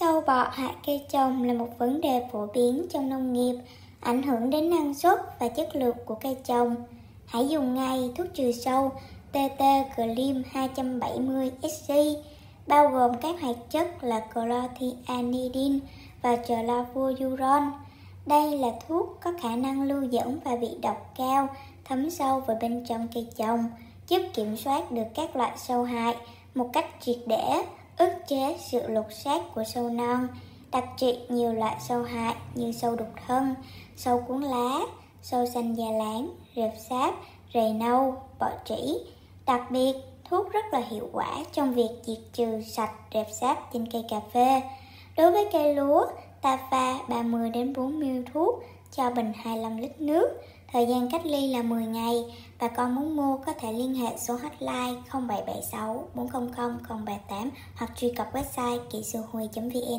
Sâu bọ hại cây trồng là một vấn đề phổ biến trong nông nghiệp, ảnh hưởng đến năng suất và chất lượng của cây trồng. Hãy dùng ngay thuốc trừ sâu TT Glim 270 SC, bao gồm các hoạt chất là chlorothianidin và trlavuyuron. Đây là thuốc có khả năng lưu dẫn và vị độc cao, thấm sâu vào bên trong cây trồng, giúp kiểm soát được các loại sâu hại một cách triệt để ức chế sự lục xác của sâu non, đặc trị nhiều loại sâu hại như sâu đục thân, sâu cuốn lá, sâu xanh da láng, rệp sáp, rầy nâu, bọ trĩ. Đặc biệt, thuốc rất là hiệu quả trong việc diệt trừ sạch rệp sáp trên cây cà phê. Đối với cây lúa, ta pha 30 đến 40 ml thuốc cho bình 25 lít nước. Thời gian cách ly là 10 ngày. Bà con muốn mua có thể liên hệ số hotline 0776 400 038 hoặc truy cập website kỹ sư huy.vn.